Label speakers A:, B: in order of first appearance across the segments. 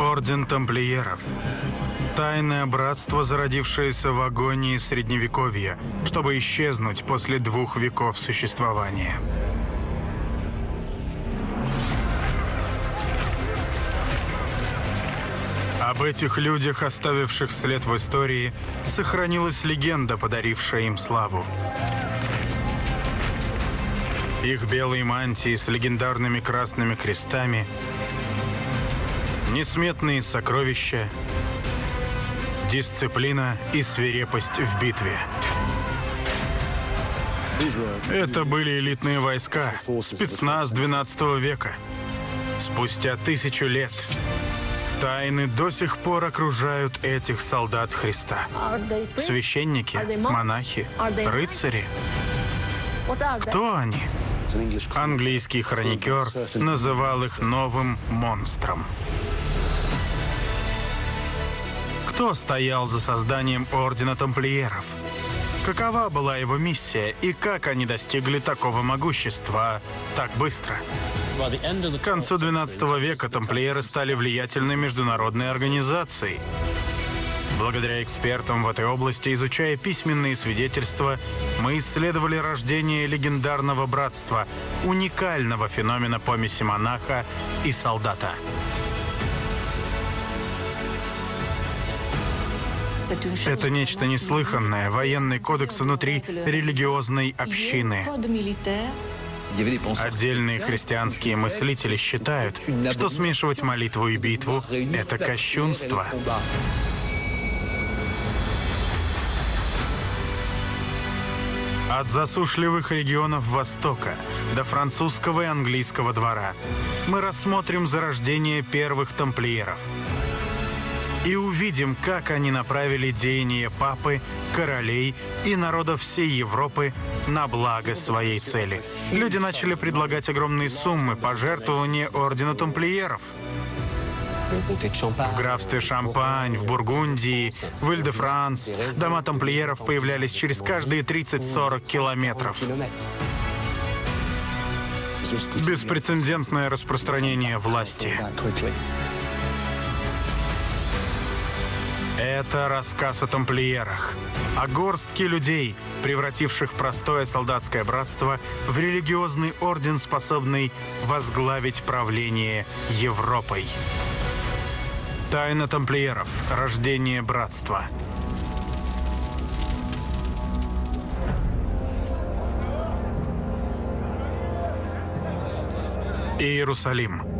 A: Орден тамплиеров. Тайное братство, зародившееся в агонии Средневековья, чтобы исчезнуть после двух веков существования. Об этих людях, оставивших след в истории, сохранилась легенда, подарившая им славу. Их белые мантии с легендарными красными крестами, несметные сокровища, дисциплина и свирепость в битве. Это были элитные войска, спецназ 12 века. Спустя тысячу лет тайны до сих пор окружают этих солдат Христа. Священники, монахи, рыцари. Кто они? Английский хроникер называл их новым монстром. Кто стоял за созданием Ордена Тамплиеров? Какова была его миссия и как они достигли такого могущества так быстро? К концу XII века тамплиеры стали влиятельной международной организацией. Благодаря экспертам в этой области, изучая письменные свидетельства, мы исследовали рождение легендарного братства, уникального феномена помеси монаха и солдата. Это нечто неслыханное, военный кодекс внутри религиозной общины. Отдельные христианские мыслители считают, что смешивать молитву и битву — это кощунство. От засушливых регионов Востока до французского и английского двора мы рассмотрим зарождение первых тамплиеров и увидим, как они направили деяния папы, королей и народов всей Европы на благо своей цели. Люди начали предлагать огромные суммы пожертвования Ордена Тамплиеров – в графстве Шампань, в Бургундии, в Иль-де-Франс дома тамплиеров появлялись через каждые 30-40 километров. Беспрецедентное распространение власти. Это рассказ о тамплиерах, о горстке людей, превративших простое солдатское братство в религиозный орден, способный возглавить правление Европой. Тайна тамплиеров. Рождение братства. Иерусалим.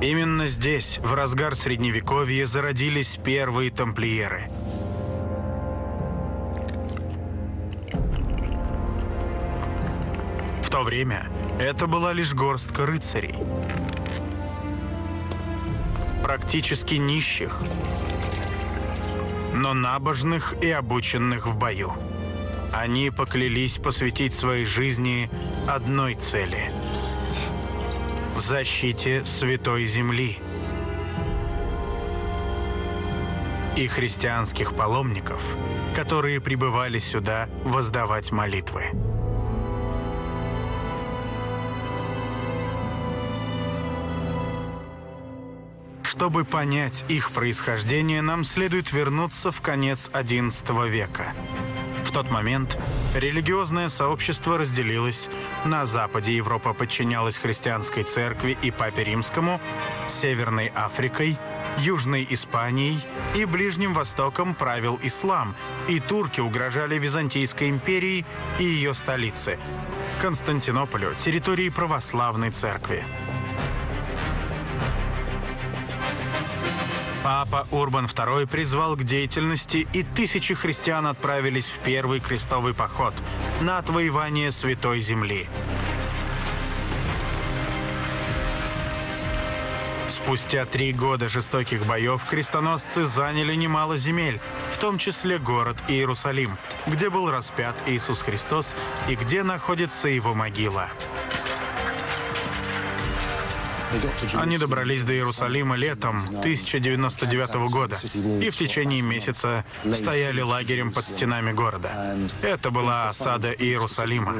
A: Именно здесь, в разгар Средневековья, зародились первые тамплиеры. В то время это была лишь горстка рыцарей практически нищих, но набожных и обученных в бою. Они поклялись посвятить своей жизни одной цели – защите Святой Земли и христианских паломников, которые прибывали сюда воздавать молитвы. Чтобы понять их происхождение, нам следует вернуться в конец XI века. В тот момент религиозное сообщество разделилось. На западе Европа подчинялась христианской церкви и папе римскому, Северной Африкой, Южной Испанией и Ближним Востоком правил ислам, и турки угрожали Византийской империи и ее столице – Константинополю, территории православной церкви. Папа Урбан II призвал к деятельности, и тысячи христиан отправились в первый крестовый поход на отвоевание Святой Земли. Спустя три года жестоких боев крестоносцы заняли немало земель, в том числе город Иерусалим, где был распят Иисус Христос и где находится его могила. Они добрались до Иерусалима летом 1099 года и в течение месяца стояли лагерем под стенами города. Это была осада Иерусалима.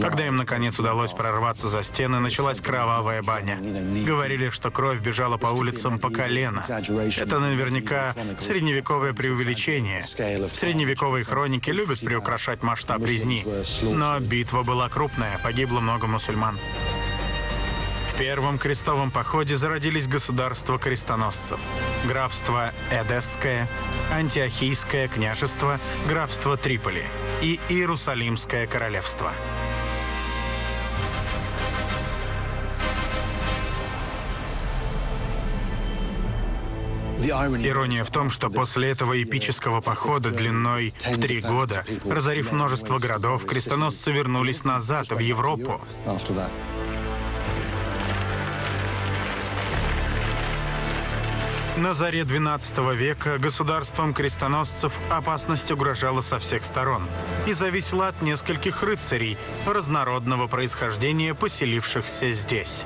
A: Когда им наконец удалось прорваться за стены, началась кровавая баня. Говорили, что кровь бежала по улицам по колено. Это наверняка средневековое преувеличение. Средневековые хроники любят приукрашать масштаб резни. Но битва была крупная, погибло много мусульман первом крестовом походе зародились государства крестоносцев. Графство Эдесское, Антиохийское княжество, графство Триполи и Иерусалимское королевство. Ирония в том, что после этого эпического похода длиной в три года, разорив множество городов, крестоносцы вернулись назад, в Европу. На заре XII века государством крестоносцев опасность угрожала со всех сторон и зависела от нескольких рыцарей разнородного происхождения, поселившихся здесь.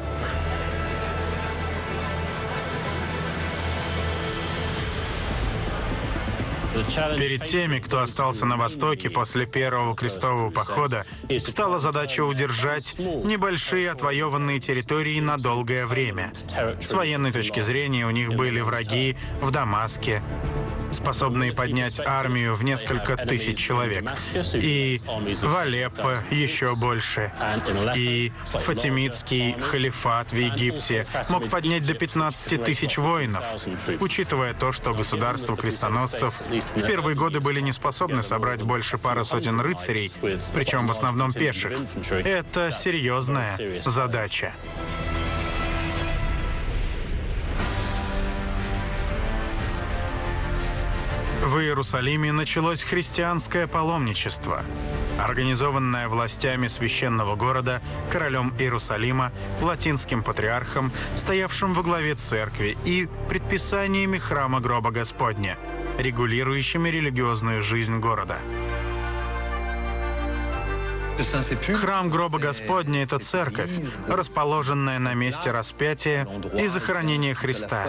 A: Перед теми, кто остался на Востоке после первого крестового похода, стала задача удержать небольшие отвоеванные территории на долгое время. С военной точки зрения у них были враги в Дамаске, способные поднять армию в несколько тысяч человек. И в Алеппо еще больше. И Фатимидский халифат в Египте мог поднять до 15 тысяч воинов. Учитывая то, что государство крестоносцев в первые годы были не способны собрать больше пары сотен рыцарей, причем в основном пеших, это серьезная задача. В Иерусалиме началось христианское паломничество, организованное властями священного города, королем Иерусалима, латинским патриархом, стоявшим во главе церкви и предписаниями храма гроба Господня, регулирующими религиозную жизнь города. Храм гроба Господня — это церковь, расположенная на месте распятия и захоронения Христа.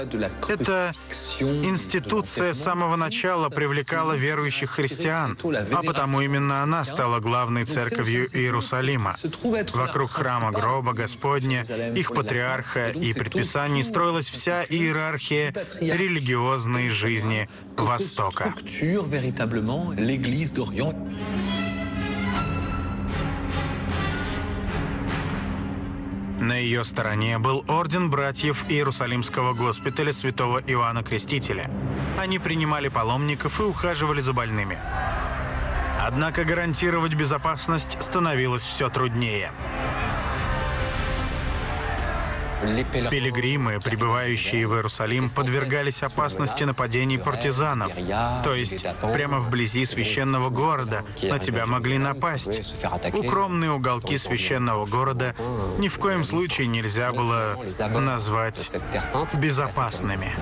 A: Эта институция с самого начала привлекала верующих христиан, а потому именно она стала главной церковью Иерусалима. Вокруг храма гроба Господня, их патриарха и предписаний строилась вся иерархия религиозной жизни Востока. На ее стороне был орден братьев Иерусалимского госпиталя святого Иоанна Крестителя. Они принимали паломников и ухаживали за больными. Однако гарантировать безопасность становилось все труднее. Пилигримы, прибывающие в Иерусалим, подвергались опасности нападений партизанов. То есть прямо вблизи священного города на тебя могли напасть. Укромные уголки священного города ни в коем случае нельзя было назвать безопасными.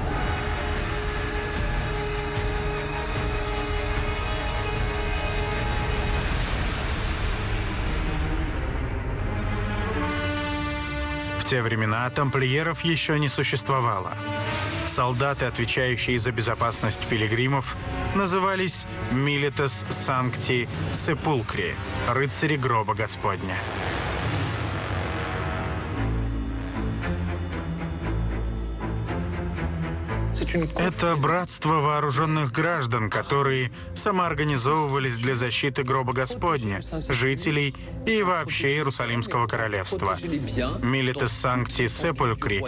A: Те времена тамплиеров еще не существовало. Солдаты, отвечающие за безопасность пилигримов, назывались «Милитес Санкти Сепулкри» — рыцари гроба Господня. Это братство вооруженных граждан, которые самоорганизовывались для защиты гроба Господня, жителей и вообще Иерусалимского королевства. Милитес Санкти Сепулькри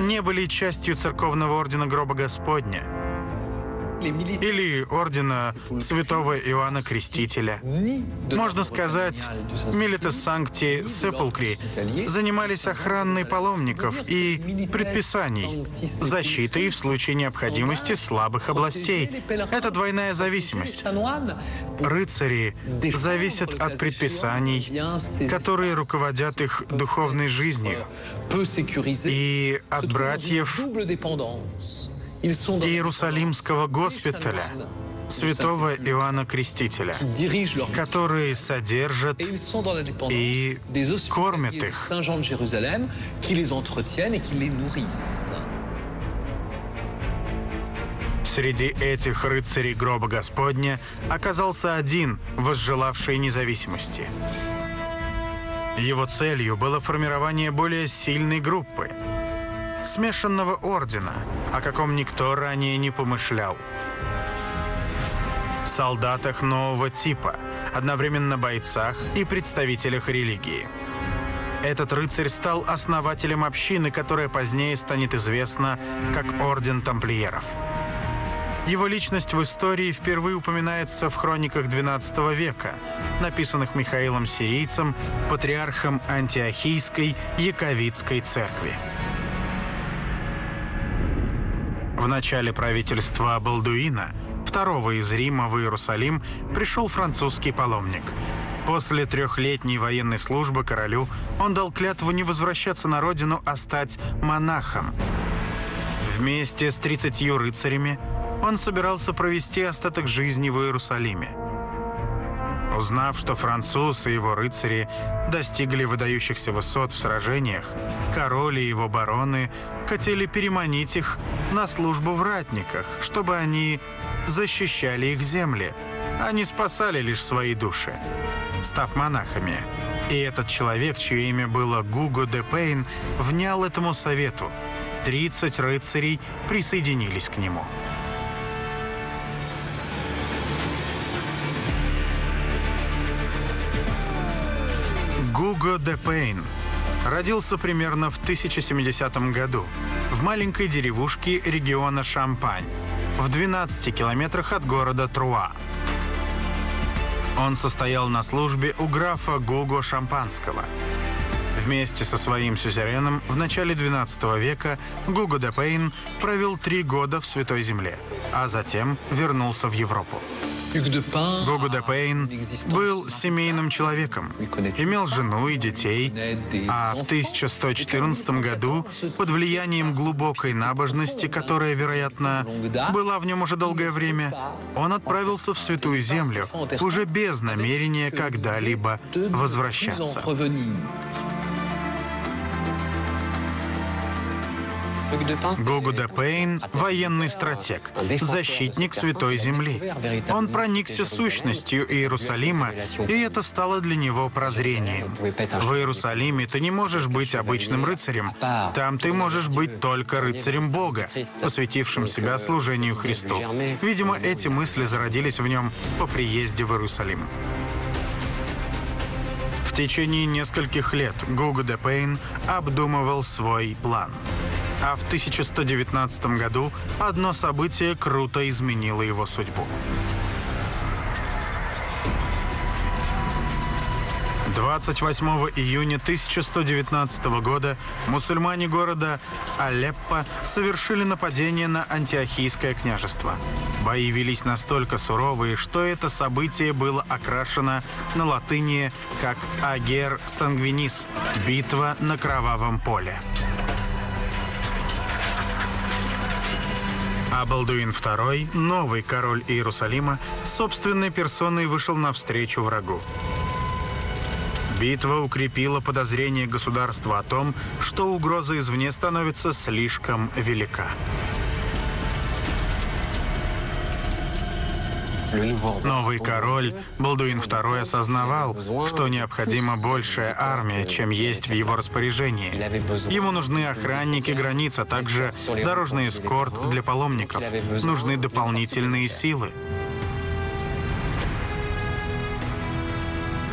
A: не были частью церковного ордена гроба Господня или ордена святого Иоанна Крестителя. Можно сказать, Милитес Санкти Сепулкри занимались охраной паломников и предписаний, защитой в случае необходимости слабых областей. Это двойная зависимость. Рыцари зависят от предписаний, которые руководят их духовной жизнью, и от братьев Иерусалимского госпиталя, святого Иоанна Крестителя, которые содержат и кормят их. Среди этих рыцарей гроба Господня оказался один, возжелавший независимости. Его целью было формирование более сильной группы, смешанного ордена, о каком никто ранее не помышлял. Солдатах нового типа, одновременно бойцах и представителях религии. Этот рыцарь стал основателем общины, которая позднее станет известна как Орден Тамплиеров. Его личность в истории впервые упоминается в хрониках XII века, написанных Михаилом Сирийцем, патриархом Антиохийской Яковитской церкви. В начале правительства Балдуина, второго из Рима в Иерусалим, пришел французский паломник. После трехлетней военной службы королю он дал клятву не возвращаться на родину, а стать монахом. Вместе с 30 рыцарями он собирался провести остаток жизни в Иерусалиме. Узнав, что француз и его рыцари достигли выдающихся высот в сражениях, король и его бароны хотели переманить их на службу в ратниках, чтобы они защищали их земли, а не спасали лишь свои души, став монахами. И этот человек, чье имя было Гуго де Пейн, внял этому совету. 30 рыцарей присоединились к нему. Гуго де Пейн родился примерно в 1070 году в маленькой деревушке региона Шампань, в 12 километрах от города Труа. Он состоял на службе у графа Гуго Шампанского. Вместе со своим сюзереном в начале XII века Гуго де Пейн провел три года в Святой Земле, а затем вернулся в Европу. Гуго де Пейн был семейным человеком, имел жену и детей, а в 1114 году, под влиянием глубокой набожности, которая, вероятно, была в нем уже долгое время, он отправился в Святую Землю уже без намерения когда-либо возвращаться. Гогу де Пейн – военный стратег, защитник Святой Земли. Он проникся сущностью Иерусалима, и это стало для него прозрением. В Иерусалиме ты не можешь быть обычным рыцарем. Там ты можешь быть только рыцарем Бога, посвятившим себя служению Христу. Видимо, эти мысли зародились в нем по приезде в Иерусалим. В течение нескольких лет Гуго де Пейн обдумывал свой план – а в 1119 году одно событие круто изменило его судьбу. 28 июня 1119 года мусульмане города Алеппо совершили нападение на антиохийское княжество. Бои велись настолько суровые, что это событие было окрашено на латыни как «Агер Сангвинис» — «Битва на кровавом поле». А Балдуин II, новый король Иерусалима, собственной персоной вышел навстречу врагу. Битва укрепила подозрение государства о том, что угроза извне становится слишком велика. Новый король Балдуин II осознавал, что необходима большая армия, чем есть в его распоряжении. Ему нужны охранники границ, а также дорожный эскорт для паломников. Нужны дополнительные силы.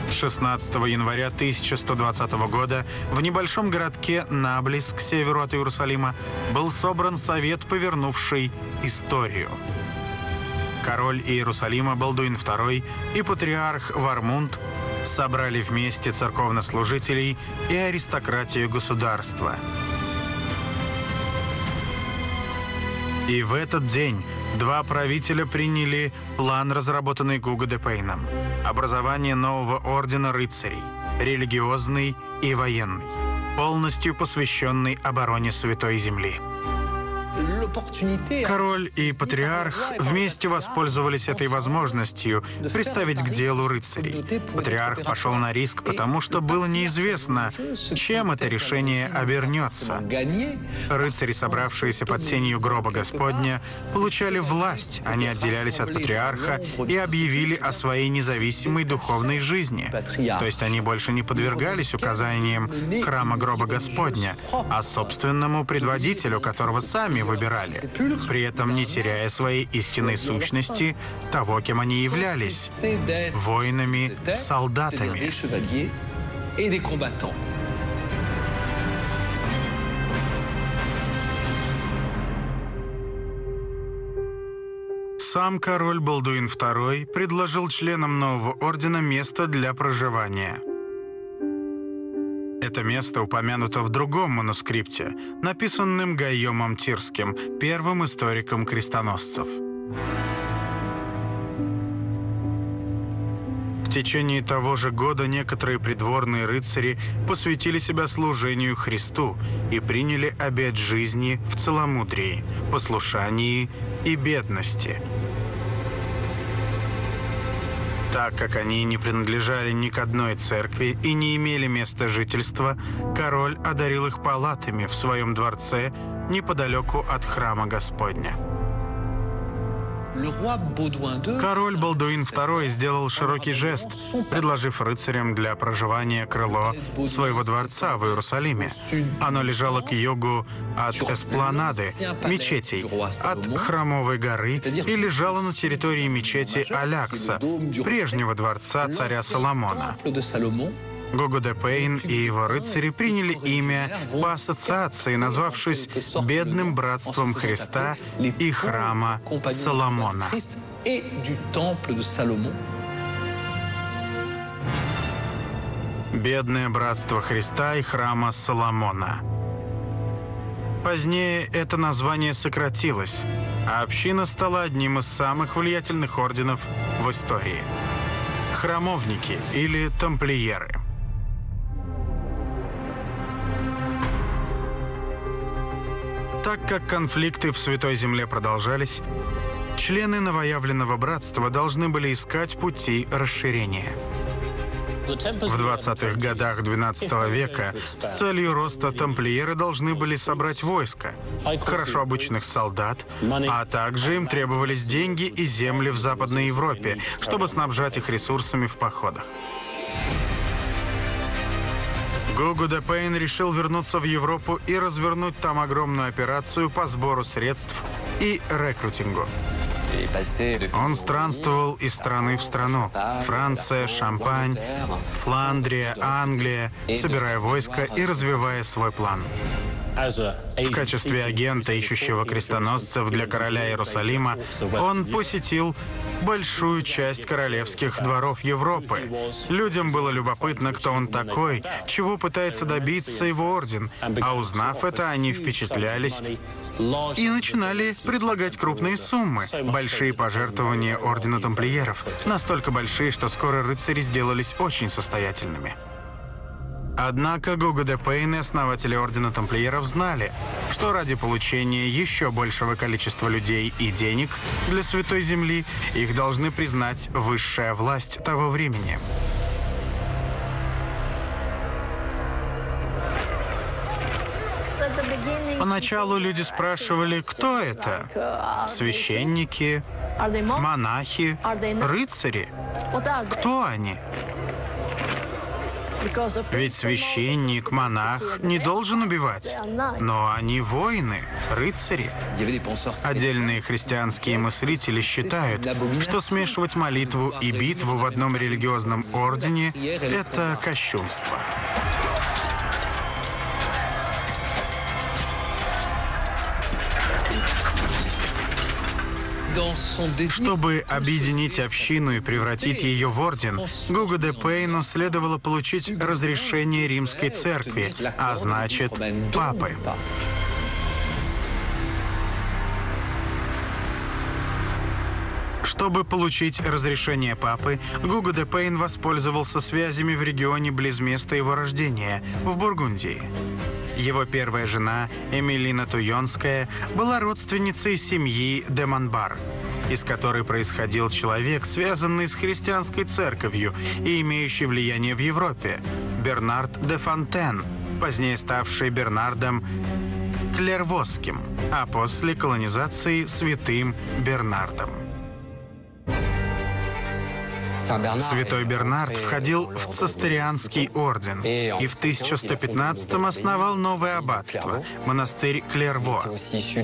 A: 16 января 1120 года в небольшом городке Наблис к северу от Иерусалима был собран совет, повернувший историю король Иерусалима Балдуин II и патриарх Вармунд собрали вместе церковнослужителей и аристократию государства. И в этот день два правителя приняли план, разработанный Гуго де Пейном. Образование нового ордена рыцарей, религиозный и военный, полностью посвященный обороне Святой Земли. Король и патриарх вместе воспользовались этой возможностью приставить к делу рыцарей. Патриарх пошел на риск, потому что было неизвестно, чем это решение обернется. Рыцари, собравшиеся под сенью гроба Господня, получали власть, они отделялись от патриарха и объявили о своей независимой духовной жизни. То есть они больше не подвергались указаниям храма гроба Господня, а собственному предводителю, которого сами выбирали, при этом не теряя своей истинной сущности того, кем они являлись — воинами, солдатами. Сам король Балдуин II предложил членам нового ордена место для проживания. Это место упомянуто в другом манускрипте, написанном Гайомом Тирским, первым историком крестоносцев. В течение того же года некоторые придворные рыцари посвятили себя служению Христу и приняли обет жизни в целомудрии, послушании и бедности – так как они не принадлежали ни к одной церкви и не имели места жительства, король одарил их палатами в своем дворце неподалеку от храма Господня. Король Балдуин II сделал широкий жест, предложив рыцарям для проживания крыло своего дворца в Иерусалиме. Оно лежало к югу от Эспланады, мечетей, от Храмовой горы и лежало на территории мечети Алякса, прежнего дворца царя Соломона. Гого де Пейн и его рыцари приняли имя по ассоциации, назвавшись «Бедным братством Христа и храма Соломона». Бедное братство Христа и храма Соломона. Позднее это название сократилось, а община стала одним из самых влиятельных орденов в истории. Храмовники или тамплиеры – Так как конфликты в Святой Земле продолжались, члены новоявленного братства должны были искать пути расширения. В 20-х годах XII века с целью роста тамплиеры должны были собрать войско, хорошо обученных солдат, а также им требовались деньги и земли в Западной Европе, чтобы снабжать их ресурсами в походах. Гугу де Пейн решил вернуться в Европу и развернуть там огромную операцию по сбору средств и рекрутингу. Он странствовал из страны в страну. Франция, Шампань, Фландрия, Англия, собирая войско и развивая свой план. В качестве агента, ищущего крестоносцев для короля Иерусалима, он посетил большую часть королевских дворов Европы. Людям было любопытно, кто он такой, чего пытается добиться его орден, а узнав это, они впечатлялись и начинали предлагать крупные суммы, большие пожертвования Ордена Тамплиеров, настолько большие, что скоро рыцари сделались очень состоятельными. Однако Гуго де Пейн и основатели Ордена Тамплиеров знали, что ради получения еще большего количества людей и денег для Святой Земли их должны признать высшая власть того времени. Поначалу люди спрашивали, кто это? Священники, монахи, рыцари? Кто они? Ведь священник, монах не должен убивать. Но они воины, рыцари. Отдельные христианские мыслители считают, что смешивать молитву и битву в одном религиозном ордене — это кощунство. Чтобы объединить общину и превратить ее в орден, Гуго де Пейну следовало получить разрешение римской церкви, а значит, папы. Чтобы получить разрешение папы, Гуго де Пейн воспользовался связями в регионе близ места его рождения, в Бургундии. Его первая жена, Эмилина Туйонская, была родственницей семьи де Монбар, из которой происходил человек, связанный с христианской церковью и имеющий влияние в Европе, Бернард де Фонтен, позднее ставший Бернардом Клервосским, а после колонизации святым Бернардом. Святой Бернард входил в цистерианский орден и в 1115-м основал новое аббатство, монастырь Клерво.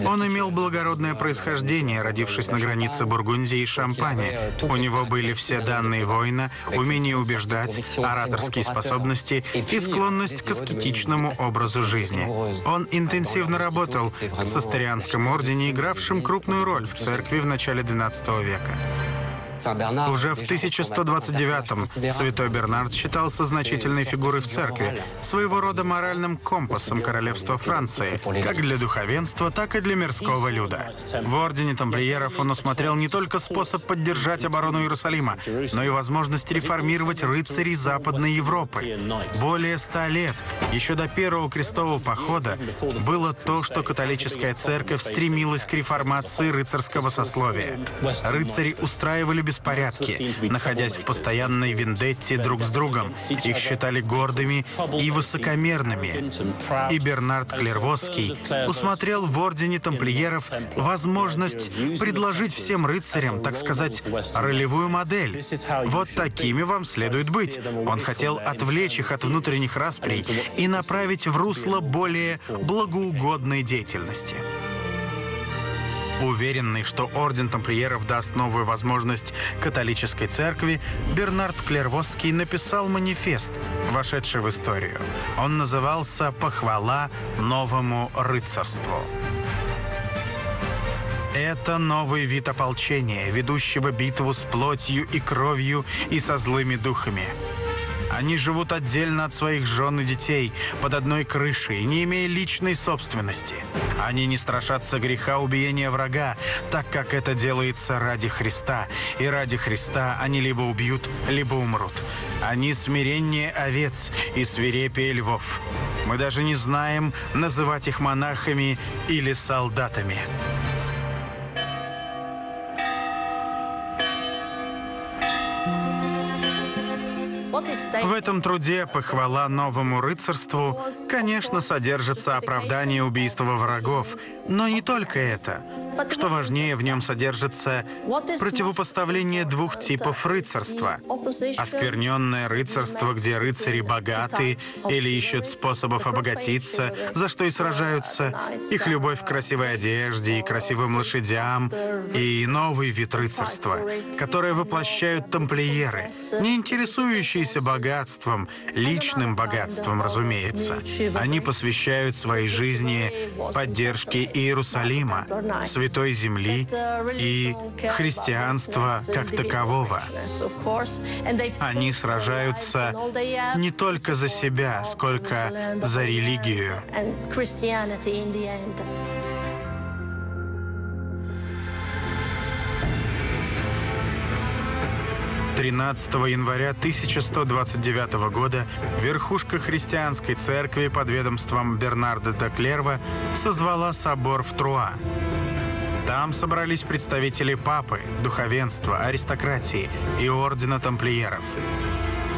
A: Он имел благородное происхождение, родившись на границе Бургундии и Шампани. У него были все данные воина, умение убеждать, ораторские способности и склонность к аскетичному образу жизни. Он интенсивно работал в цистерианском ордене, игравшем крупную роль в церкви в начале XII века. Уже в 1129-м святой Бернард считался значительной фигурой в церкви, своего рода моральным компасом королевства Франции, как для духовенства, так и для мирского люда. В ордене тамплиеров он усмотрел не только способ поддержать оборону Иерусалима, но и возможность реформировать рыцарей Западной Европы. Более ста лет, еще до первого крестового похода, было то, что католическая церковь стремилась к реформации рыцарского сословия. Рыцари устраивали беспорядки, находясь в постоянной вендетте друг с другом. Их считали гордыми и высокомерными. И Бернард Клервосский усмотрел в Ордене Тамплиеров возможность предложить всем рыцарям, так сказать, ролевую модель. Вот такими вам следует быть. Он хотел отвлечь их от внутренних расприй и направить в русло более благоугодной деятельности. Уверенный, что Орден Тамплиеров даст новую возможность католической церкви, Бернард Клервосский написал манифест, вошедший в историю. Он назывался «Похвала новому рыцарству». Это новый вид ополчения, ведущего битву с плотью и кровью и со злыми духами. Они живут отдельно от своих жен и детей, под одной крышей, не имея личной собственности. Они не страшатся греха убиения врага, так как это делается ради Христа. И ради Христа они либо убьют, либо умрут. Они смирение овец и свирепие львов. Мы даже не знаем, называть их монахами или солдатами. В этом труде похвала новому рыцарству, конечно, содержится оправдание убийства врагов, но не только это. Что важнее, в нем содержится противопоставление двух типов рыцарства. Оскверненное рыцарство, где рыцари богаты или ищут способов обогатиться, за что и сражаются, их любовь к красивой одежде и красивым лошадям, и новый вид рыцарства, которое воплощают тамплиеры, не интересующиеся богатством, личным богатством, разумеется. Они посвящают своей жизни поддержке Иерусалима, Святой Земли и христианства как такового. Они сражаются не только за себя, сколько за религию. 13 января 1129 года верхушка христианской церкви под ведомством Бернарда де Клерва созвала собор в Труа. Там собрались представители папы, духовенства, аристократии и ордена тамплиеров.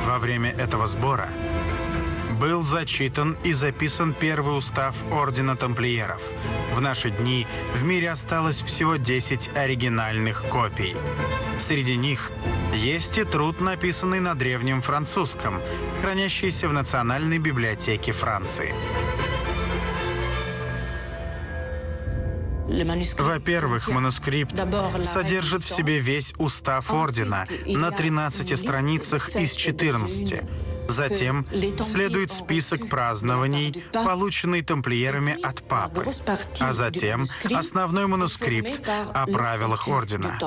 A: Во время этого сбора был зачитан и записан первый устав Ордена Тамплиеров. В наши дни в мире осталось всего 10 оригинальных копий. Среди них есть и труд, написанный на древнем французском, хранящийся в Национальной библиотеке Франции. Во-первых, манускрипт содержит в себе весь устав ордена на 13 страницах из 14. Затем следует список празднований, полученный тамплиерами от папы, а затем основной манускрипт о правилах ордена.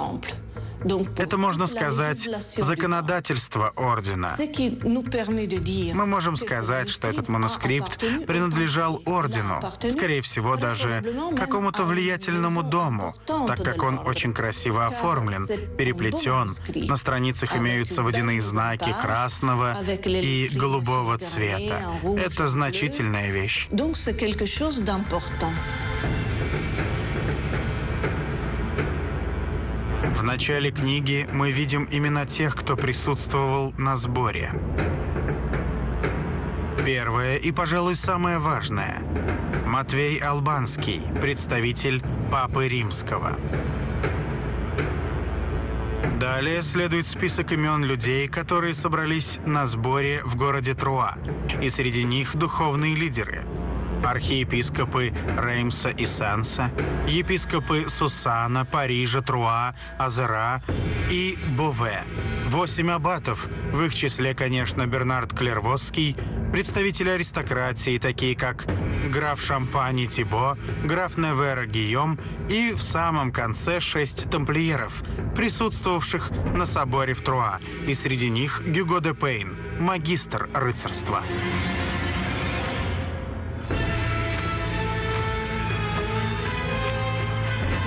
A: Это, можно сказать, законодательство Ордена. Мы можем сказать, что этот манускрипт принадлежал Ордену, скорее всего, даже какому-то влиятельному дому, так как он очень красиво оформлен, переплетен. На страницах имеются водяные знаки красного и голубого цвета. Это значительная вещь. Начале книги мы видим именно тех, кто присутствовал на сборе. Первое и, пожалуй, самое важное. Матвей Албанский, представитель Папы Римского. Далее следует список имен людей, которые собрались на сборе в городе Труа, и среди них духовные лидеры – архиепископы Реймса и Санса, епископы Сусана, Парижа, Труа, Азера и Бове. Восемь аббатов, в их числе, конечно, Бернард Клервосский, представители аристократии, такие как граф Шампани Тибо, граф Невера Гийом и в самом конце шесть тамплиеров, присутствовавших на соборе в Труа, и среди них Гюго де Пейн, магистр рыцарства.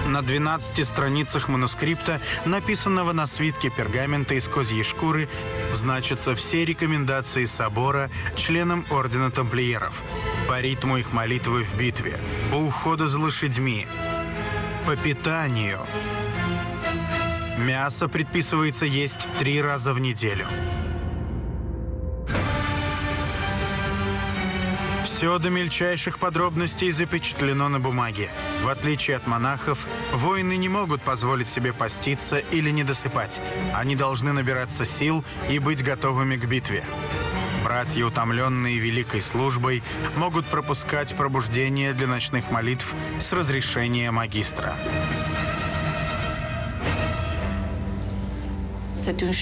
A: На 12 страницах манускрипта, написанного на свитке пергамента из козьей шкуры, значатся все рекомендации собора членам Ордена Тамплиеров по ритму их молитвы в битве, по уходу за лошадьми, по питанию. Мясо предписывается есть три раза в неделю. Все до мельчайших подробностей запечатлено на бумаге. В отличие от монахов, воины не могут позволить себе поститься или не досыпать. Они должны набираться сил и быть готовыми к битве. Братья, утомленные великой службой, могут пропускать пробуждение для ночных молитв с разрешения магистра.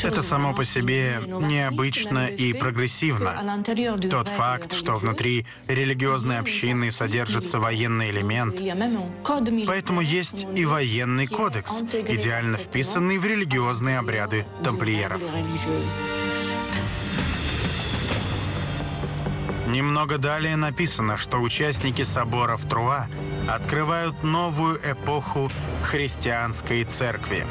A: Это само по себе необычно и прогрессивно. Тот факт, что внутри религиозной общины содержится военный элемент, поэтому есть и военный кодекс, идеально вписанный в религиозные обряды тамплиеров. Немного далее написано, что участники собора в Труа открывают новую эпоху христианской церкви.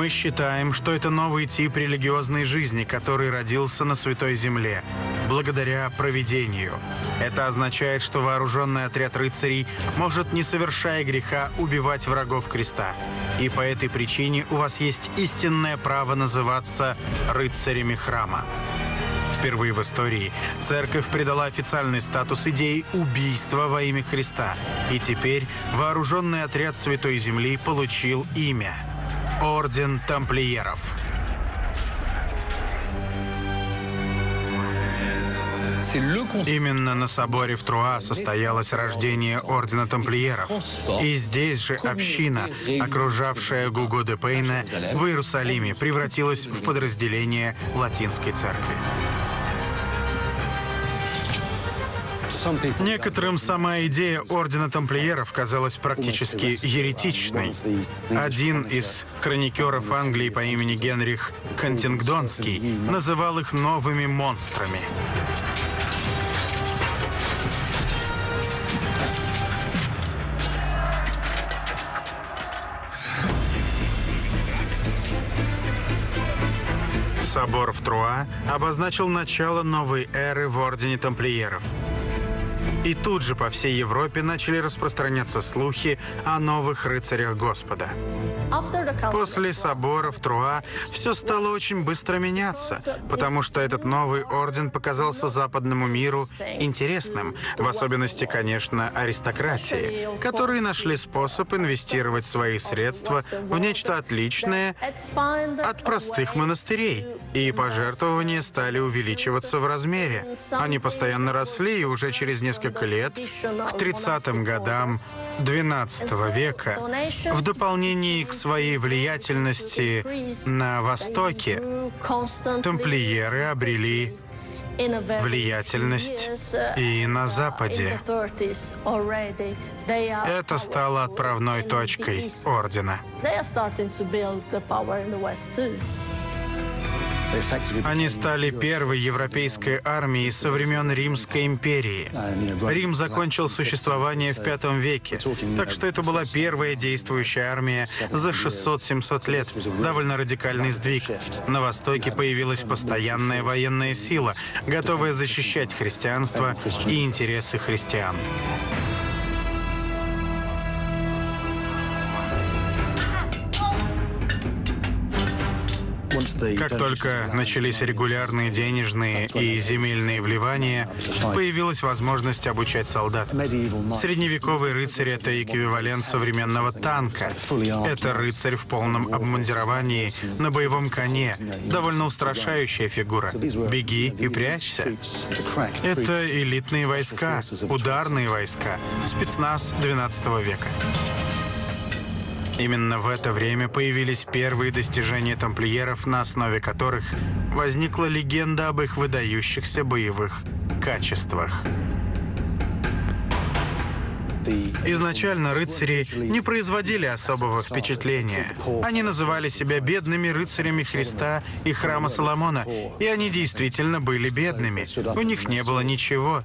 A: Мы считаем, что это новый тип религиозной жизни, который родился на Святой Земле, благодаря провидению. Это означает, что вооруженный отряд рыцарей может, не совершая греха, убивать врагов креста. И по этой причине у вас есть истинное право называться рыцарями храма. Впервые в истории церковь придала официальный статус идеи убийства во имя Христа. И теперь вооруженный отряд Святой Земли получил имя – Орден Тамплиеров. Именно на соборе в Труа состоялось рождение Ордена Тамплиеров. И здесь же община, окружавшая Гуго де Пейна в Иерусалиме, превратилась в подразделение Латинской Церкви. Некоторым сама идея Ордена Тамплиеров казалась практически еретичной. Один из хроникеров Англии по имени Генрих Кантингдонский называл их новыми монстрами. Собор в Труа обозначил начало новой эры в Ордене Тамплиеров – и тут же по всей Европе начали распространяться слухи о новых рыцарях Господа. После собора в Труа все стало очень быстро меняться, потому что этот новый орден показался западному миру интересным, в особенности, конечно, аристократии, которые нашли способ инвестировать свои средства в нечто отличное от простых монастырей, и пожертвования стали увеличиваться в размере. Они постоянно росли, и уже через несколько лет, к 30-м годам XII века, в дополнение к своей влиятельности на Востоке, тамплиеры обрели влиятельность и на Западе. Это стало отправной точкой Ордена. Они стали первой европейской армией со времен Римской империи. Рим закончил существование в V веке, так что это была первая действующая армия за 600-700 лет. Довольно радикальный сдвиг. На Востоке появилась постоянная военная сила, готовая защищать христианство и интересы христиан. Как только начались регулярные денежные и земельные вливания, появилась возможность обучать солдат. Средневековый рыцарь — это эквивалент современного танка. Это рыцарь в полном обмундировании, на боевом коне. Довольно устрашающая фигура. Беги и прячься. Это элитные войска, ударные войска, спецназ 12 века. Именно в это время появились первые достижения тамплиеров, на основе которых возникла легенда об их выдающихся боевых качествах. Изначально рыцари не производили особого впечатления. Они называли себя бедными рыцарями Христа и храма Соломона, и они действительно были бедными. У них не было ничего,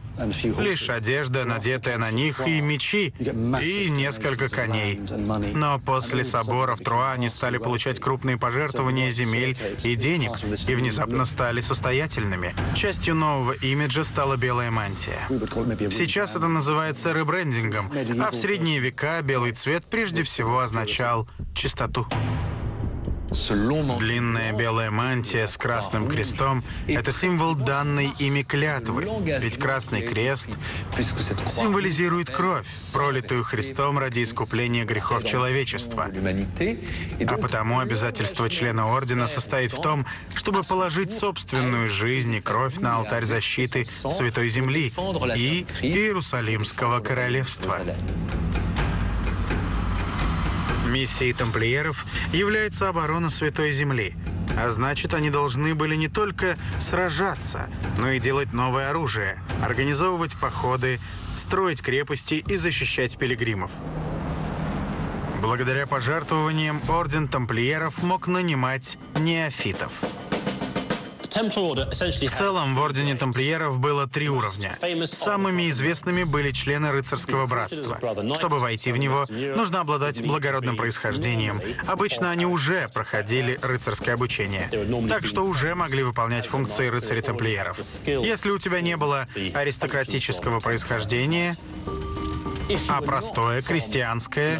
A: лишь одежда, надетая на них, и мечи, и несколько коней. Но после собора в Труа они стали получать крупные пожертвования земель и денег, и внезапно стали состоятельными. Частью нового имиджа стала белая мантия. Сейчас это называется ребрендингом, а в средние века белый цвет прежде всего означал чистоту. Длинная белая мантия с красным крестом — это символ данной ими клятвы, ведь красный крест символизирует кровь, пролитую Христом ради искупления грехов человечества. А потому обязательство члена Ордена состоит в том, чтобы положить собственную жизнь и кровь на алтарь защиты Святой Земли и Иерусалимского Королевства. Миссией тамплиеров является оборона Святой Земли, а значит, они должны были не только сражаться, но и делать новое оружие, организовывать походы, строить крепости и защищать пилигримов. Благодаря пожертвованиям Орден Тамплиеров мог нанимать неофитов. В целом, в Ордене Тамплиеров было три уровня. Самыми известными были члены рыцарского братства. Чтобы войти в него, нужно обладать благородным происхождением. Обычно они уже проходили рыцарское обучение, так что уже могли выполнять функции рыцарей-тамплиеров. Если у тебя не было аристократического происхождения, а простое крестьянское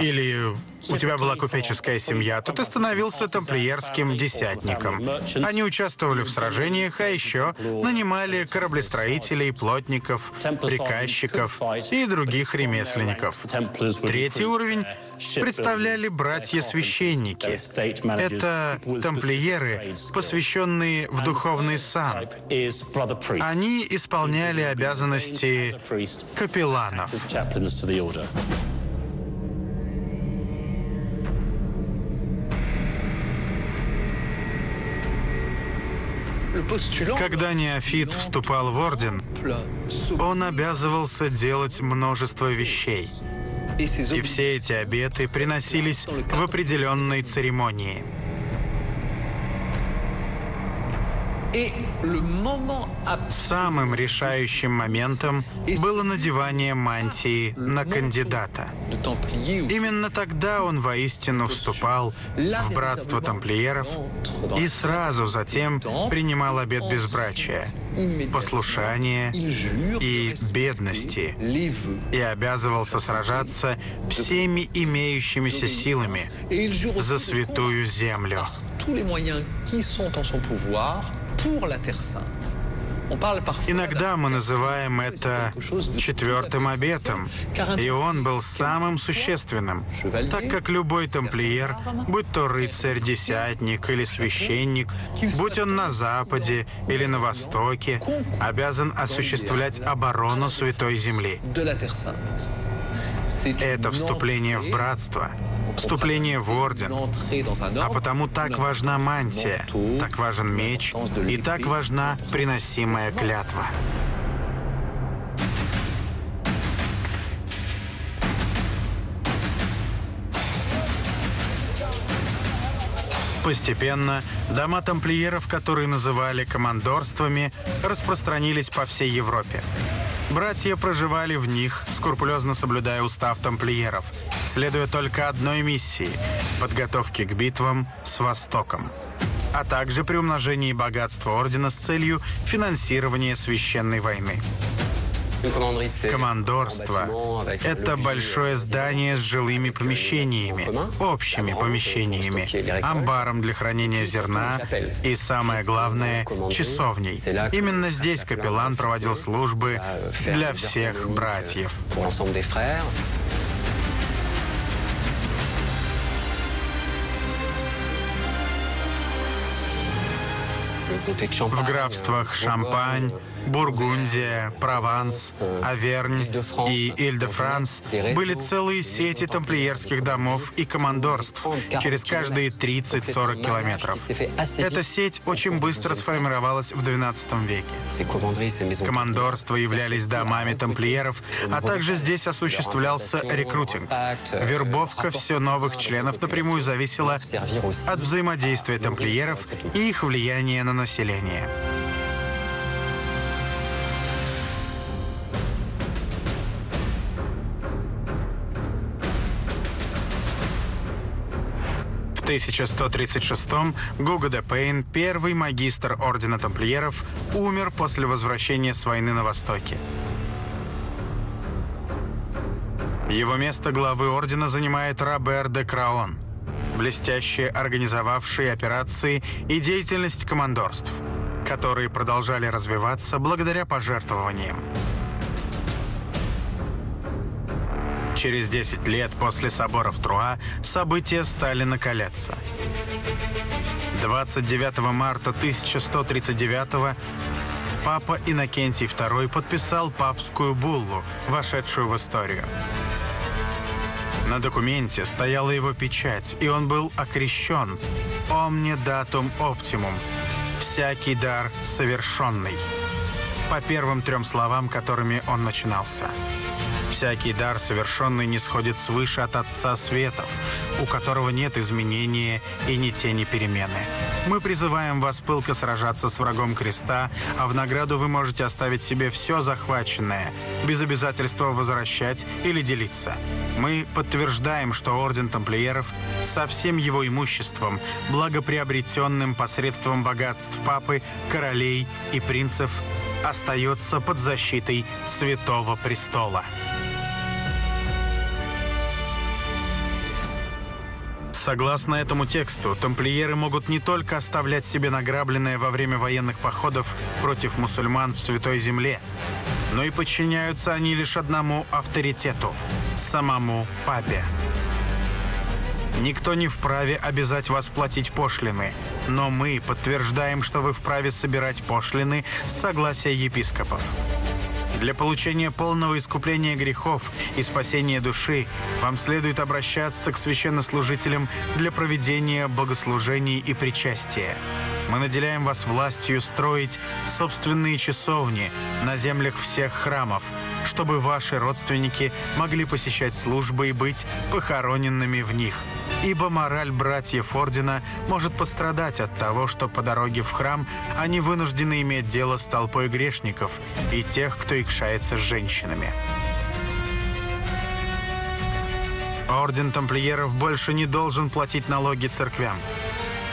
A: или у тебя была купеческая семья, то ты становился тамплиерским десятником. Они участвовали в сражениях, а еще нанимали кораблестроителей, плотников, приказчиков и других ремесленников. Третий уровень представляли братья-священники. Это тамплиеры, посвященные в духовный сан. Они исполняли обязанности капелланов. Когда неофит вступал в орден, он обязывался делать множество вещей. И все эти обеты приносились в определенной церемонии. Самым решающим моментом было надевание мантии на кандидата. Именно тогда он воистину вступал в братство тамплиеров и сразу затем принимал обет безбрачия, послушания и бедности и обязывался сражаться всеми имеющимися силами за святую землю. Иногда мы называем это четвертым обетом, и он был самым существенным, так как любой тамплиер, будь то рыцарь, десятник или священник, будь он на Западе или на Востоке, обязан осуществлять оборону Святой Земли. Это вступление в братство — вступление в орден. А потому так важна мантия, так важен меч и так важна приносимая клятва. Постепенно дома тамплиеров, которые называли командорствами, распространились по всей Европе. Братья проживали в них, скрупулезно соблюдая устав тамплиеров, следуя только одной миссии – подготовке к битвам с Востоком, а также при умножении богатства Ордена с целью финансирования священной войны. Командорство – это большое здание с жилыми помещениями, общими помещениями, амбаром для хранения зерна и, самое главное, часовней. Именно здесь капеллан проводил службы для всех братьев. В графствах Шампань, Бургундия, Прованс, Авернь и Иль-де-Франс были целые сети тамплиерских домов и командорств через каждые 30-40 километров. Эта сеть очень быстро сформировалась в XII веке. Командорства являлись домами тамплиеров, а также здесь осуществлялся рекрутинг. Вербовка все новых членов напрямую зависела от взаимодействия тамплиеров и их влияния на население. В 1136-м Гуго де Пейн, первый магистр Ордена Тамплиеров, умер после возвращения с войны на Востоке. Его место главы Ордена занимает Робер де Краон, блестяще организовавший операции и деятельность командорств, которые продолжали развиваться благодаря пожертвованиям. Через 10 лет после собора в Труа события стали накаляться. 29 марта 1139 папа Иннокентий II подписал папскую буллу, вошедшую в историю. На документе стояла его печать, и он был окрещен. «Omne datum optimum» – «Всякий дар совершенный» по первым трем словам, которыми он начинался – Всякий дар, совершенный, не сходит свыше от Отца Светов, у которого нет изменения и ни тени перемены. Мы призываем вас пылко сражаться с врагом креста, а в награду вы можете оставить себе все захваченное, без обязательства возвращать или делиться. Мы подтверждаем, что Орден Тамплиеров со всем его имуществом, благоприобретенным посредством богатств Папы, королей и принцев, остается под защитой Святого Престола. Согласно этому тексту, тамплиеры могут не только оставлять себе награбленное во время военных походов против мусульман в Святой Земле, но и подчиняются они лишь одному авторитету – самому папе. Никто не вправе обязать вас платить пошлины, но мы подтверждаем, что вы вправе собирать пошлины с согласия епископов. Для получения полного искупления грехов и спасения души вам следует обращаться к священнослужителям для проведения богослужений и причастия. Мы наделяем вас властью строить собственные часовни на землях всех храмов, чтобы ваши родственники могли посещать службы и быть похороненными в них. Ибо мораль братьев Ордена может пострадать от того, что по дороге в храм они вынуждены иметь дело с толпой грешников и тех, кто икшается с женщинами. Орден тамплиеров больше не должен платить налоги церквям.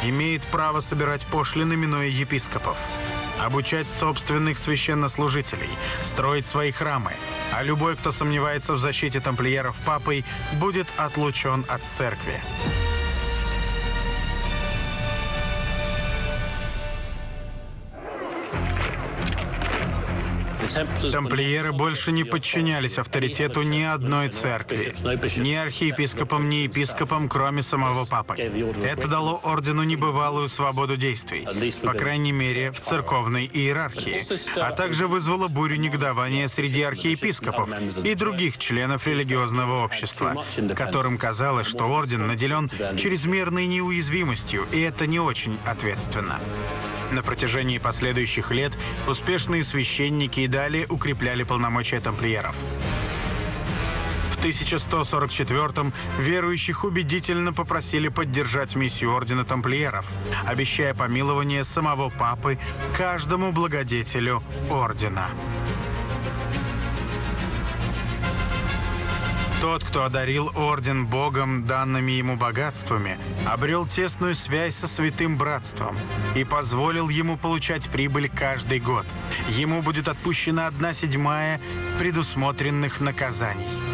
A: Имеет право собирать пошлины, минуя епископов обучать собственных священнослужителей, строить свои храмы, а любой, кто сомневается в защите тамплиеров папой, будет отлучен от церкви. Тамплиеры больше не подчинялись авторитету ни одной церкви, ни архиепископам, ни епископам, кроме самого папы. Это дало ордену небывалую свободу действий, по крайней мере, в церковной иерархии, а также вызвало бурю негодования среди архиепископов и других членов религиозного общества, которым казалось, что орден наделен чрезмерной неуязвимостью, и это не очень ответственно. На протяжении последующих лет успешные священники и далее укрепляли полномочия тамплиеров. В 1144-м верующих убедительно попросили поддержать миссию Ордена Тамплиеров, обещая помилование самого Папы каждому благодетелю Ордена. Тот, кто одарил орден Богом данными ему богатствами, обрел тесную связь со святым братством и позволил ему получать прибыль каждый год. Ему будет отпущена одна седьмая предусмотренных наказаний.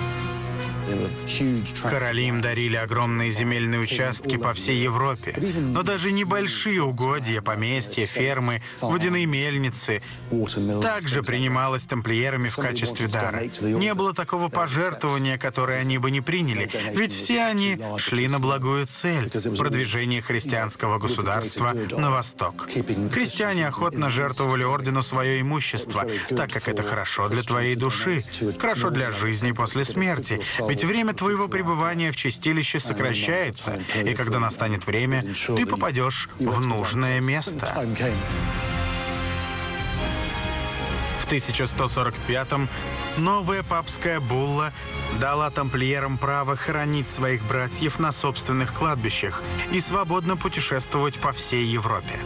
A: Короли им дарили огромные земельные участки по всей Европе, но даже небольшие угодья, поместья, фермы, водяные мельницы также принималось тамплиерами в качестве дара. Не было такого пожертвования, которое они бы не приняли, ведь все они шли на благую цель – продвижение христианского государства на восток. Христиане охотно жертвовали ордену свое имущество, так как это хорошо для твоей души, хорошо для жизни после смерти, ведь ведь время твоего пребывания в чистилище сокращается, и когда настанет время, ты попадешь в нужное место. В 1145-м новая папская булла дала тамплиерам право хоронить своих братьев на собственных кладбищах и свободно путешествовать по всей Европе.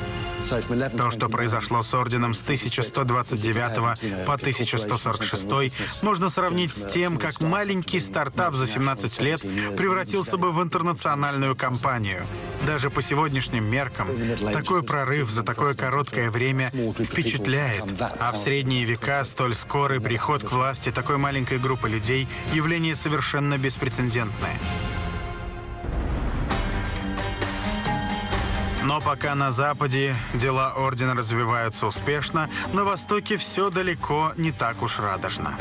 A: То, что произошло с орденом с 1129 по 1146, можно сравнить с тем, как маленький стартап за 17 лет превратился бы в интернациональную компанию. Даже по сегодняшним меркам такой прорыв за такое короткое время впечатляет. А в средние века столь скорый приход к власти такой маленькой группы людей – явление совершенно беспрецедентное. Но пока на Западе дела Ордена развиваются успешно, на Востоке все далеко не так уж радужно.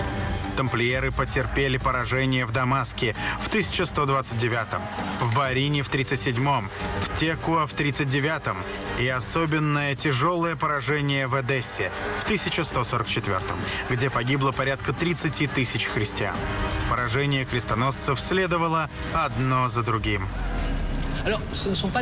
A: Тамплиеры потерпели поражение в Дамаске в 1129-м, в Барине в 37-м, в Текуа в 39-м и особенное тяжелое поражение в Эдессе в 1144-м, где погибло порядка 30 тысяч христиан. Поражение крестоносцев следовало одно за другим.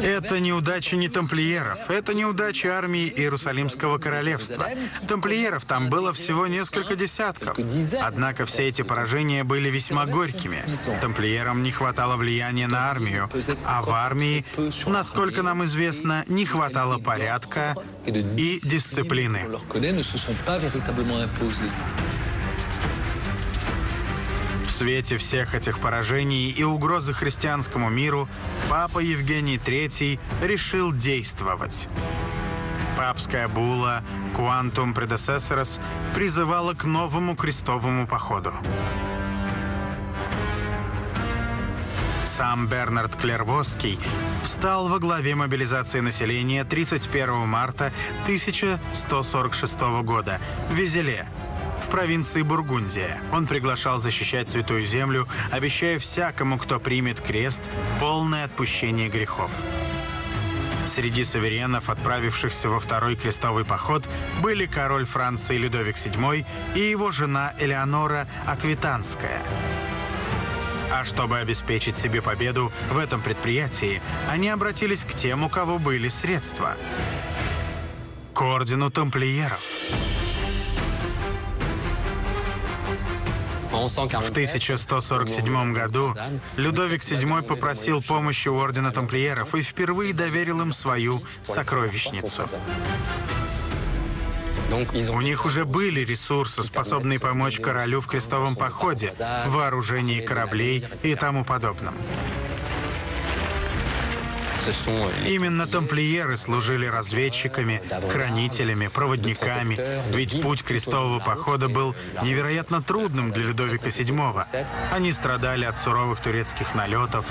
A: Это неудача не тамплиеров, это неудача армии Иерусалимского королевства. Тамплиеров там было всего несколько десятков. Однако все эти поражения были весьма горькими. Тамплиерам не хватало влияния на армию, а в армии, насколько нам известно, не хватало порядка и дисциплины. Свете всех этих поражений и угрозы христианскому миру папа Евгений III решил действовать. Папская була «Quantum Predecessoris» призывала к новому крестовому походу. Сам Бернард Клервосский встал во главе мобилизации населения 31 марта 1146 года в Визеле, в провинции Бургундия. Он приглашал защищать Святую Землю, обещая всякому, кто примет крест, полное отпущение грехов. Среди суверенов, отправившихся во второй крестовый поход, были король Франции Людовик VII и его жена Элеонора Аквитанская. А чтобы обеспечить себе победу в этом предприятии, они обратились к тем, у кого были средства. К ордену тамплиеров. В 1147 году Людовик VII попросил помощи у Ордена Тамплиеров и впервые доверил им свою сокровищницу. У них уже были ресурсы, способные помочь королю в крестовом походе, вооружении кораблей и тому подобном. Именно тамплиеры служили разведчиками, хранителями, проводниками, ведь путь крестового похода был невероятно трудным для Людовика VII. Они страдали от суровых турецких налетов,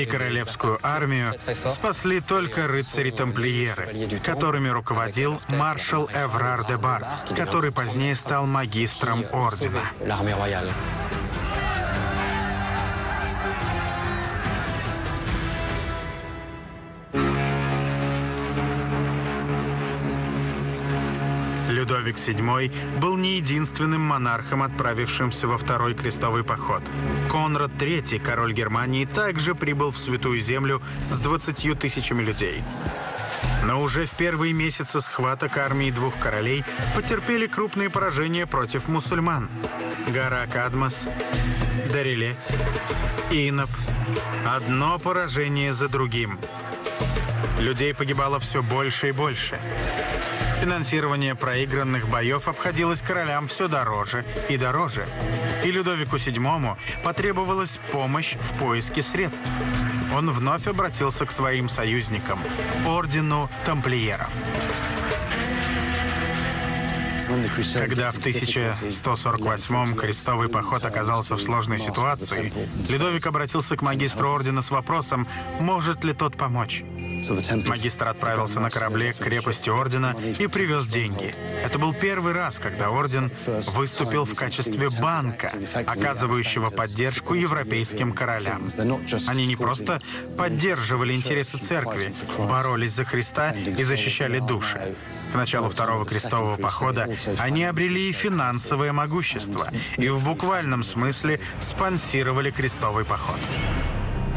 A: И королевскую армию спасли только рыцари-тамплиеры, которыми руководил маршал Эврар де Бар, который позднее стал магистром ордена. Людовик VII был не единственным монархом, отправившимся во Второй крестовый поход. Конрад III, король Германии, также прибыл в Святую Землю с 20 тысячами людей. Но уже в первые месяцы схваток армии двух королей потерпели крупные поражения против мусульман. Гора Кадмас, Дариле, Иноп. Одно поражение за другим. Людей погибало все больше и больше. Финансирование проигранных боев обходилось королям все дороже и дороже. И Людовику VII потребовалась помощь в поиске средств. Он вновь обратился к своим союзникам – ордену тамплиеров. Когда в 1148-м крестовый поход оказался в сложной ситуации, Людовик обратился к магистру ордена с вопросом, может ли тот помочь. Магистр отправился на корабле к крепости ордена и привез деньги. Это был первый раз, когда орден выступил в качестве банка, оказывающего поддержку европейским королям. Они не просто поддерживали интересы церкви, боролись за Христа и защищали души. К началу Второго крестового похода они обрели и финансовое могущество, и в буквальном смысле спонсировали крестовый поход.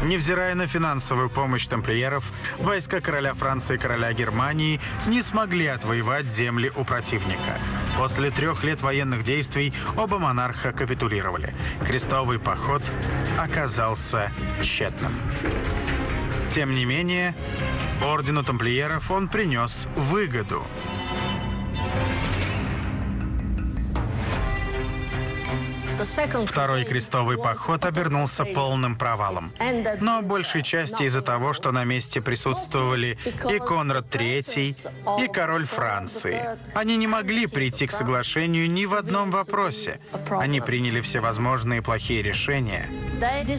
A: Невзирая на финансовую помощь тамплиеров, войска короля Франции и короля Германии не смогли отвоевать земли у противника. После трех лет военных действий оба монарха капитулировали. Крестовый поход оказался тщетным. Тем не менее, ордену тамплиеров он принес выгоду. Второй крестовый поход обернулся полным провалом. Но большей части из-за того, что на месте присутствовали и Конрад III, и король Франции. Они не могли прийти к соглашению ни в одном вопросе. Они приняли все возможные плохие решения.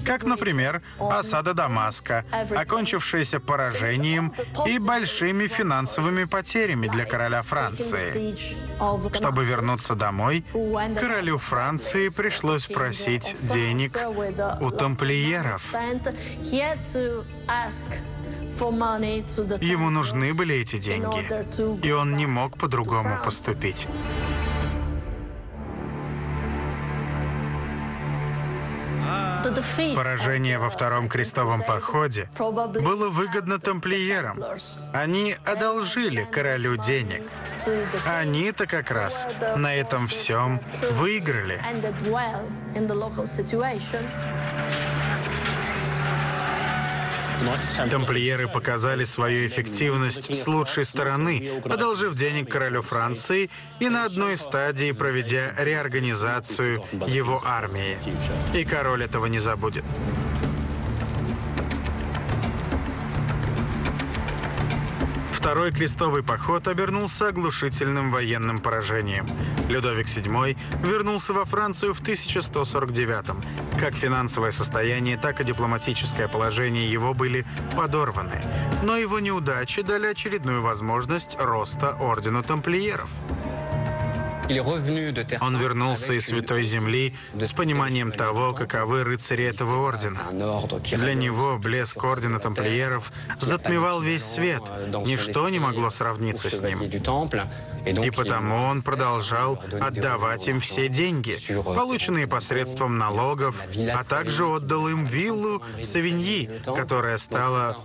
A: Как, например, осада Дамаска, окончившаяся поражением и большими финансовыми потерями для короля Франции. Чтобы вернуться домой, королю Франции пришлось просить денег у тамплиеров. Ему нужны были эти деньги, и он не мог по-другому поступить. Поражение во Втором крестовом походе было выгодно тамплиерам. Они одолжили королю денег. Они-то как раз на этом всем выиграли. Тамплиеры показали свою эффективность с лучшей стороны, одолжив денег королю Франции и на одной стадии проведя реорганизацию его армии. И король этого не забудет. Второй крестовый поход обернулся оглушительным военным поражением. Людовик VII вернулся во Францию в 1149 -м. Как финансовое состояние, так и дипломатическое положение его были подорваны. Но его неудачи дали очередную возможность роста Ордену Тамплиеров. Он вернулся из Святой Земли с пониманием того, каковы рыцари этого ордена. Для него блеск ордена тамплиеров затмевал весь свет. Ничто не могло сравниться с ним. И потому он продолжал отдавать им все деньги, полученные посредством налогов, а также отдал им виллу Савиньи, которая стала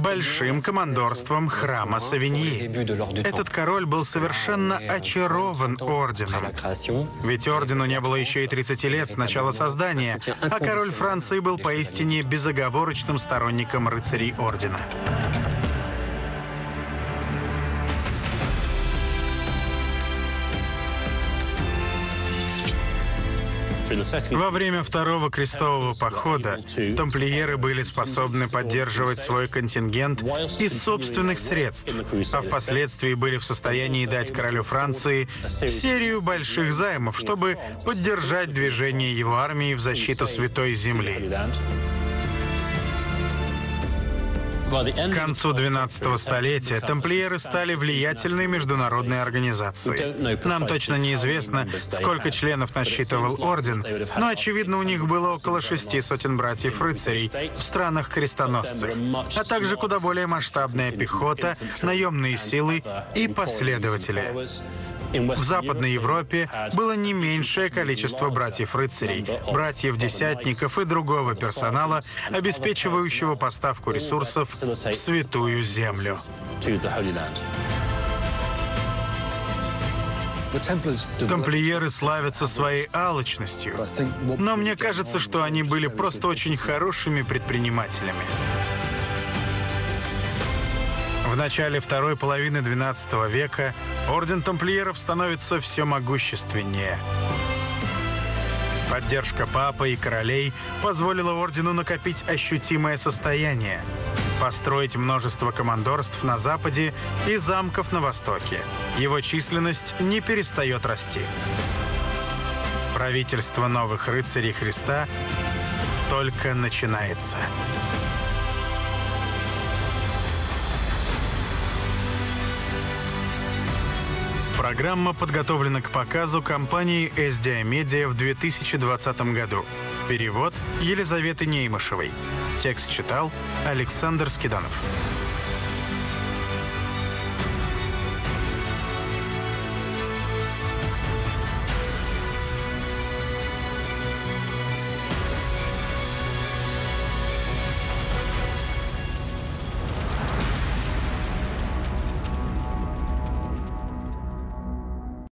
A: большим командорством храма Савиньи. Этот король был совершенно очарован орденом. Ведь ордену не было еще и 30 лет с начала создания, а король Франции был поистине безоговорочным сторонником рыцарей ордена. Во время Второго крестового похода тамплиеры были способны поддерживать свой контингент из собственных средств, а впоследствии были в состоянии дать королю Франции серию больших займов, чтобы поддержать движение его армии в защиту Святой Земли. К концу 12 столетия тамплиеры стали влиятельной международной организацией. Нам точно неизвестно, сколько членов насчитывал орден, но, очевидно, у них было около шести сотен братьев-рыцарей в странах крестоносцев, а также куда более масштабная пехота, наемные силы и последователи. В Западной Европе было не меньшее количество братьев-рыцарей, братьев-десятников и другого персонала, обеспечивающего поставку ресурсов в Святую Землю. Тамплиеры славятся своей алчностью, но мне кажется, что они были просто очень хорошими предпринимателями. Начале второй половины XII века Орден Тамплиеров становится все могущественнее. Поддержка папы и королей позволила Ордену накопить ощутимое состояние, построить множество командорств на Западе и замков на Востоке. Его численность не перестает расти. Правительство новых рыцарей Христа только начинается. Программа подготовлена к показу компанией SDI Media в 2020 году. Перевод Елизаветы Неймышевой. Текст читал Александр Скиданов.